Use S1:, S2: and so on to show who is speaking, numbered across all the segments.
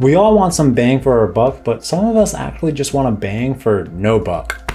S1: We all want some bang for our buck, but some of us actually just want a bang for no buck.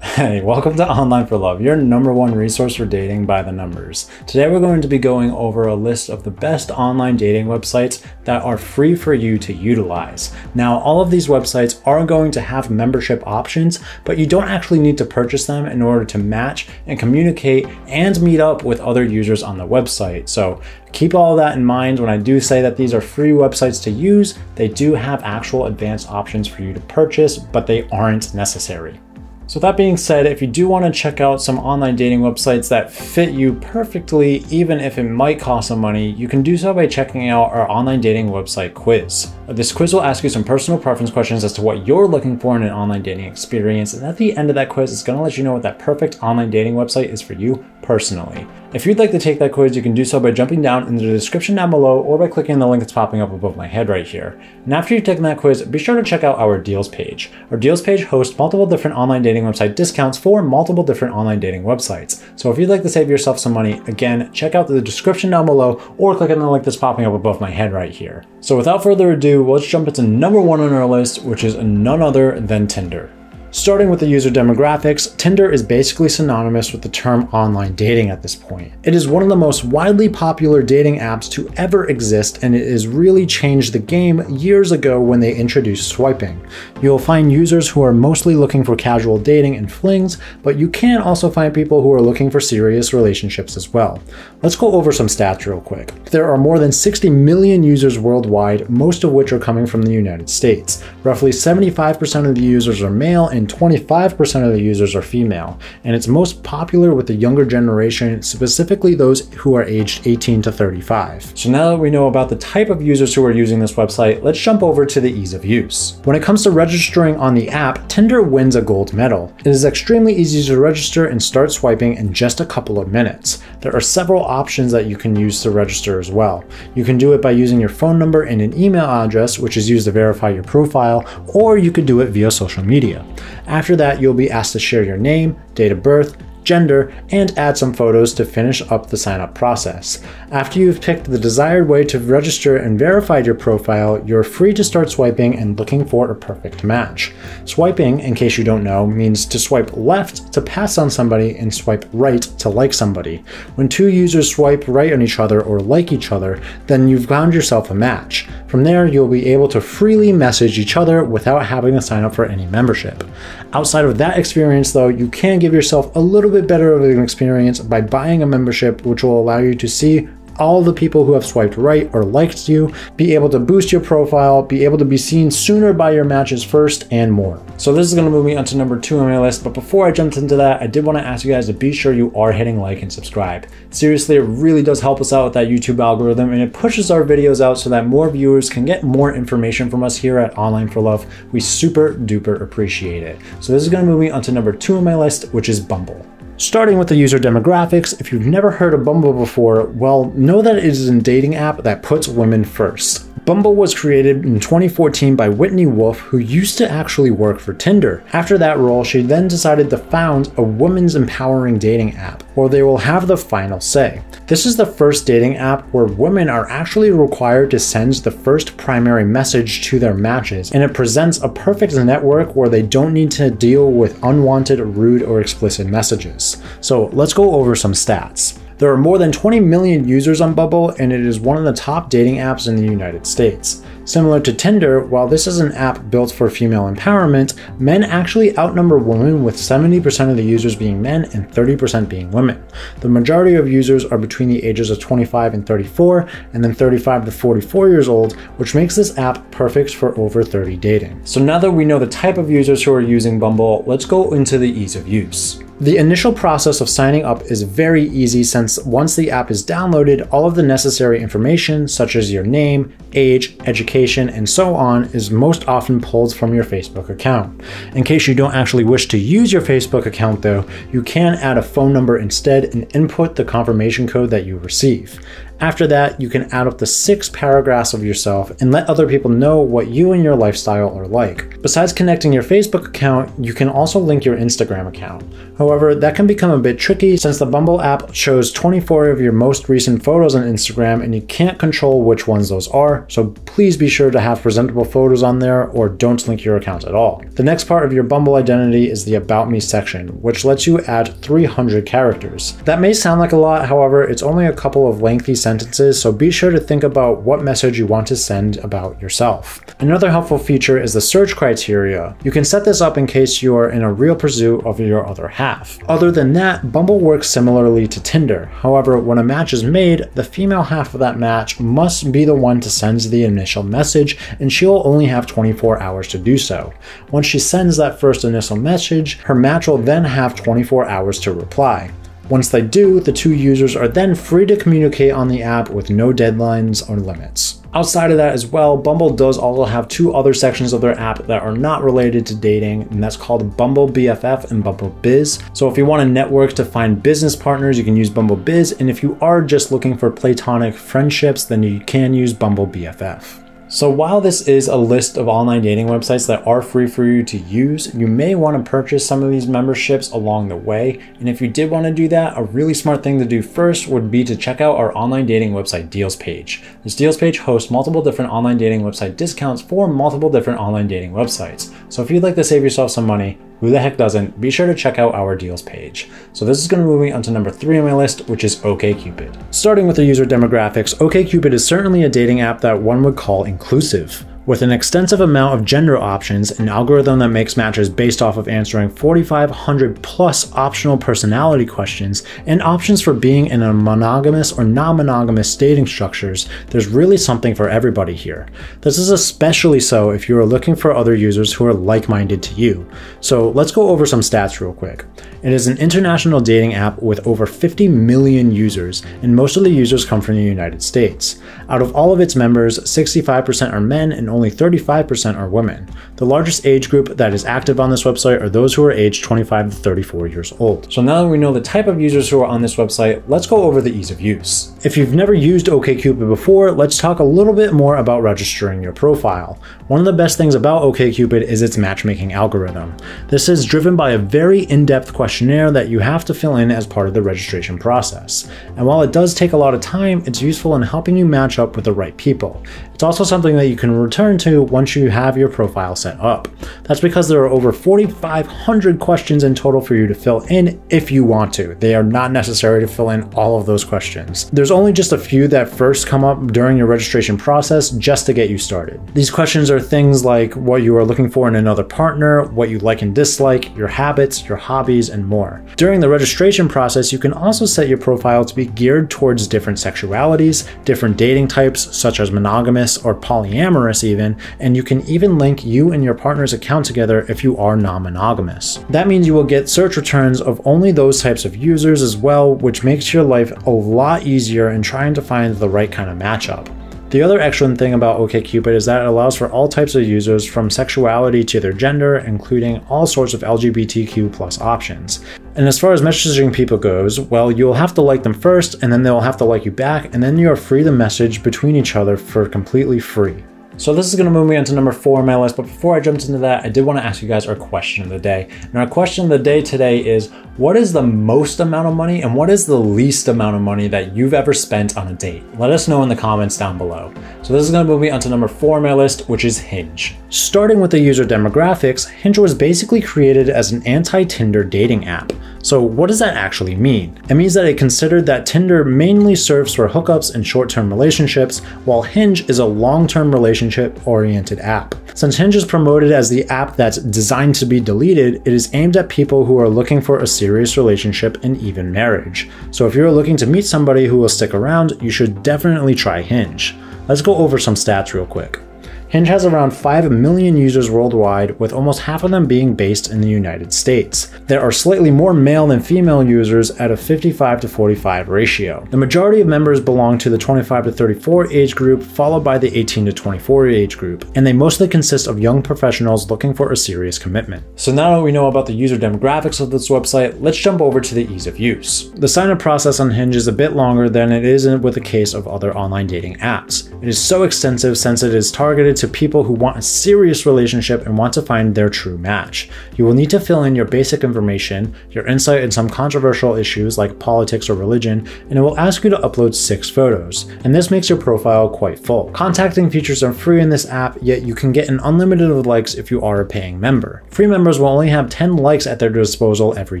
S1: Hey, welcome to Online for Love, your number one resource for dating by the numbers. Today we're going to be going over a list of the best online dating websites that are free for you to utilize. Now, all of these websites are going to have membership options, but you don't actually need to purchase them in order to match and communicate and meet up with other users on the website. So keep all that in mind when I do say that these are free websites to use. They do have actual advanced options for you to purchase, but they aren't necessary. So that being said, if you do want to check out some online dating websites that fit you perfectly, even if it might cost some money, you can do so by checking out our online dating website quiz. This quiz will ask you some personal preference questions as to what you're looking for in an online dating experience, and at the end of that quiz, it's going to let you know what that perfect online dating website is for you personally. If you'd like to take that quiz, you can do so by jumping down in the description down below or by clicking the link that's popping up above my head right here. And after you've taken that quiz, be sure to check out our deals page. Our deals page hosts multiple different online dating website discounts for multiple different online dating websites. So if you'd like to save yourself some money, again, check out the description down below or click on the link that's popping up above my head right here. So without further ado, let's jump into number one on our list, which is none other than Tinder. Starting with the user demographics, Tinder is basically synonymous with the term online dating at this point. It is one of the most widely popular dating apps to ever exist and it has really changed the game years ago when they introduced swiping. You'll find users who are mostly looking for casual dating and flings, but you can also find people who are looking for serious relationships as well. Let's go over some stats real quick. There are more than 60 million users worldwide, most of which are coming from the United States. Roughly 75% of the users are male and 25% of the users are female, and it's most popular with the younger generation, specifically those who are aged 18 to 35. So now that we know about the type of users who are using this website, let's jump over to the ease of use. When it comes to registering on the app, Tinder wins a gold medal. It is extremely easy to register and start swiping in just a couple of minutes. There are several options that you can use to register as well. You can do it by using your phone number and an email address, which is used to verify your profile, or you could do it via social media. After that, you'll be asked to share your name, date of birth, gender, and add some photos to finish up the sign up process. After you've picked the desired way to register and verified your profile, you're free to start swiping and looking for a perfect match. Swiping, in case you don't know, means to swipe left to pass on somebody and swipe right to like somebody. When two users swipe right on each other or like each other, then you've found yourself a match. From there, you'll be able to freely message each other without having to sign up for any membership. Outside of that experience, though, you can give yourself a little bit better of an experience by buying a membership, which will allow you to see all the people who have swiped right or liked you, be able to boost your profile, be able to be seen sooner by your matches first, and more. So this is going to move me onto number two on my list, but before I jumped into that, I did want to ask you guys to be sure you are hitting like and subscribe. Seriously, it really does help us out with that YouTube algorithm, and it pushes our videos out so that more viewers can get more information from us here at Online for Love. We super duper appreciate it. So this is going to move me onto number two on my list, which is Bumble. Starting with the user demographics, if you've never heard of Bumble before, well, know that it is a dating app that puts women first. Bumble was created in 2014 by Whitney Wolfe, who used to actually work for Tinder. After that role, she then decided to found a women's empowering dating app, where they will have the final say. This is the first dating app where women are actually required to send the first primary message to their matches, and it presents a perfect network where they don't need to deal with unwanted, rude, or explicit messages. So let's go over some stats. There are more than 20 million users on Bumble, and it is one of the top dating apps in the United States. Similar to Tinder, while this is an app built for female empowerment, men actually outnumber women with 70% of the users being men and 30% being women. The majority of users are between the ages of 25 and 34, and then 35 to 44 years old, which makes this app perfect for over 30 dating. So now that we know the type of users who are using Bumble, let's go into the ease of use. The initial process of signing up is very easy since once the app is downloaded, all of the necessary information such as your name, age, education, and so on is most often pulled from your Facebook account. In case you don't actually wish to use your Facebook account though, you can add a phone number instead and input the confirmation code that you receive. After that, you can add up the six paragraphs of yourself and let other people know what you and your lifestyle are like. Besides connecting your Facebook account, you can also link your Instagram account. However, that can become a bit tricky since the Bumble app shows 24 of your most recent photos on Instagram and you can't control which ones those are, so please be sure to have presentable photos on there or don't link your account at all. The next part of your Bumble identity is the About Me section, which lets you add 300 characters. That may sound like a lot, however, it's only a couple of lengthy sentences, so be sure to think about what message you want to send about yourself. Another helpful feature is the search criteria. You can set this up in case you are in a real pursuit of your other half. Other than that, Bumble works similarly to Tinder. However, when a match is made, the female half of that match must be the one to send the initial message, and she'll only have 24 hours to do so. Once she sends that first initial message, her match will then have 24 hours to reply. Once they do, the two users are then free to communicate on the app with no deadlines or limits. Outside of that as well, Bumble does also have two other sections of their app that are not related to dating, and that's called Bumble BFF and Bumble Biz. So if you want a network to find business partners, you can use Bumble Biz, and if you are just looking for platonic friendships, then you can use Bumble BFF. So while this is a list of online dating websites that are free for you to use, you may want to purchase some of these memberships along the way. And if you did want to do that, a really smart thing to do first would be to check out our online dating website deals page. This deals page hosts multiple different online dating website discounts for multiple different online dating websites. So if you'd like to save yourself some money, who the heck doesn't? Be sure to check out our deals page. So this is going to move me onto number three on my list, which is OKCupid. Starting with the user demographics, OKCupid is certainly a dating app that one would call inclusive. With an extensive amount of gender options, an algorithm that makes matches based off of answering 4,500 plus optional personality questions, and options for being in a monogamous or non-monogamous dating structures, there's really something for everybody here. This is especially so if you are looking for other users who are like-minded to you. So let's go over some stats real quick. It is an international dating app with over 50 million users, and most of the users come from the United States. Out of all of its members, 65% are men and only 35% are women. The largest age group that is active on this website are those who are aged 25 to 34 years old. So now that we know the type of users who are on this website, let's go over the ease of use. If you've never used OkCupid before, let's talk a little bit more about registering your profile. One of the best things about OkCupid is its matchmaking algorithm. This is driven by a very in-depth questionnaire that you have to fill in as part of the registration process. And while it does take a lot of time, it's useful in helping you match up with the right people. It's also something that you can return to once you have your profile set up. That's because there are over 4,500 questions in total for you to fill in if you want to. They are not necessary to fill in all of those questions. There's only just a few that first come up during your registration process just to get you started. These questions are things like what you are looking for in another partner, what you like and dislike, your habits, your hobbies, and more. During the registration process, you can also set your profile to be geared towards different sexualities, different dating types, such as monogamous or polyamorous even, and you can even link you and your partner's account together if you are non-monogamous. That means you will get search returns of only those types of users as well, which makes your life a lot easier in trying to find the right kind of matchup. The other excellent thing about OkCupid is that it allows for all types of users from sexuality to their gender, including all sorts of LGBTQ plus options. And as far as messaging people goes, well, you'll have to like them first, and then they'll have to like you back, and then you are free to message between each other for completely free. So this is going to move me on to number four on my list, but before I jump into that, I did want to ask you guys our question of the day. And our question of the day today is, what is the most amount of money and what is the least amount of money that you've ever spent on a date? Let us know in the comments down below. So this is going to move me onto number four on my list, which is Hinge. Starting with the user demographics, Hinge was basically created as an anti-Tinder dating app. So what does that actually mean? It means that it considered that Tinder mainly serves for hookups and short-term relationships, while Hinge is a long-term relationship-oriented app. Since Hinge is promoted as the app that's designed to be deleted, it is aimed at people who are looking for a serious relationship and even marriage. So if you're looking to meet somebody who will stick around, you should definitely try Hinge. Let's go over some stats real quick. Hinge has around 5 million users worldwide, with almost half of them being based in the United States. There are slightly more male than female users at a 55 to 45 ratio. The majority of members belong to the 25 to 34 age group, followed by the 18 to 24 age group, and they mostly consist of young professionals looking for a serious commitment. So now that we know about the user demographics of this website, let's jump over to the ease of use. The sign up process on Hinge is a bit longer than it is with the case of other online dating apps. It is so extensive since it is targeted to people who want a serious relationship and want to find their true match. You will need to fill in your basic information, your insight in some controversial issues like politics or religion, and it will ask you to upload six photos. And this makes your profile quite full. Contacting features are free in this app, yet you can get an unlimited of likes if you are a paying member. Free members will only have 10 likes at their disposal every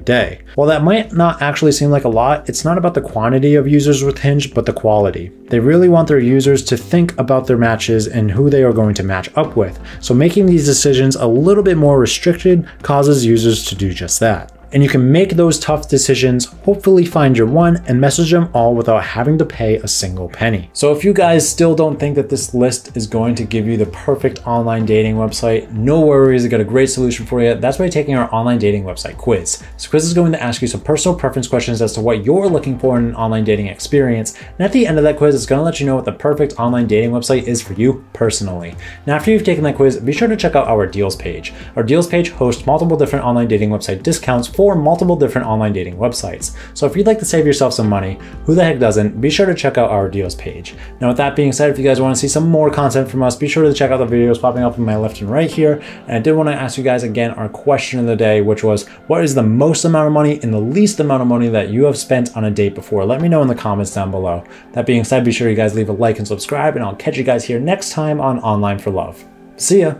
S1: day. While that might not actually seem like a lot, it's not about the quantity of users with Hinge, but the quality. They really want their users to think about their matches and who they are going to match up with, so making these decisions a little bit more restricted causes users to do just that and you can make those tough decisions, hopefully find your one, and message them all without having to pay a single penny. So if you guys still don't think that this list is going to give you the perfect online dating website, no worries, I got a great solution for you. That's by taking our online dating website quiz. This quiz is going to ask you some personal preference questions as to what you're looking for in an online dating experience. And at the end of that quiz, it's going to let you know what the perfect online dating website is for you personally. Now, after you've taken that quiz, be sure to check out our deals page. Our deals page hosts multiple different online dating website discounts for multiple different online dating websites. So if you'd like to save yourself some money, who the heck doesn't, be sure to check out our deals page. Now with that being said, if you guys want to see some more content from us, be sure to check out the videos popping up on my left and right here. And I did want to ask you guys again our question of the day, which was what is the most amount of money and the least amount of money that you have spent on a date before? Let me know in the comments down below. That being said, be sure you guys leave a like and subscribe, and I'll catch you guys here next time on Online for Love. See ya!